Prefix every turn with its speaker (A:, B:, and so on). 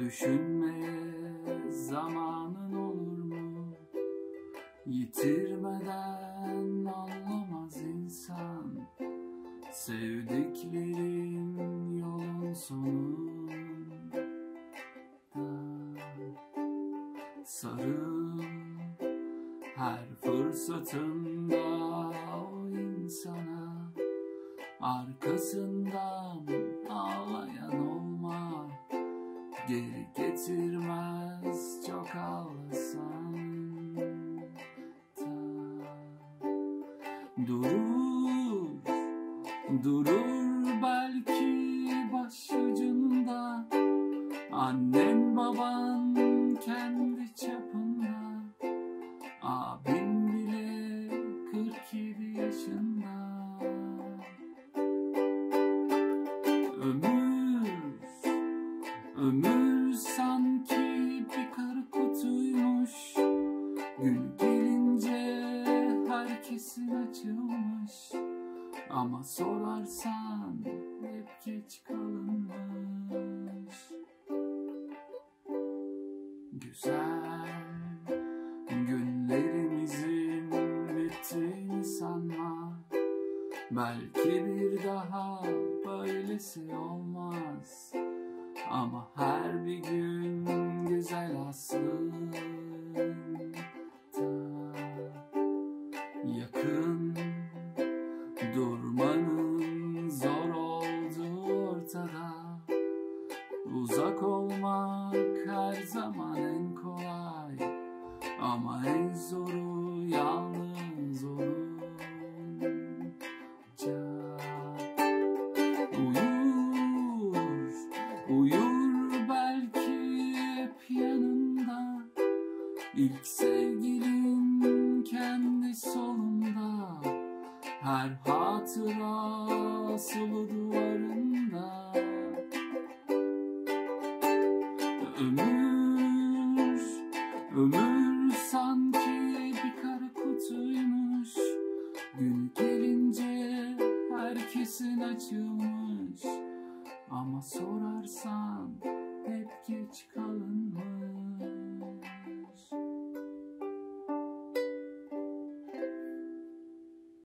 A: Düşünmeye zamanın olur mu? Yitirmeden anlamaz insan. Sevdiklerin yolun sonunda. Sarıl her fırsatında o insana. Arkasından Geri getirmez çok ağlasan da. Durur, durur belki başucunda Annen baban kendi çapında Ama sorarsan hep geç kalınmış. Güzel günlerimizin bittiğini sanma. Belki bir daha böylesi olmaz. Ama her bir gün ortada. Uzak olmak her zaman en kolay. Ama en zoru yalnız olunca Uyur, uyur belki hep yanında. İlk sevgilin kendi solunda. Her hatıra sulu duvarında Ömür, ömür sanki bir kara kutuymuş. Gün gelince herkesin açılmış. Ama sorarsan hep geç kalınmış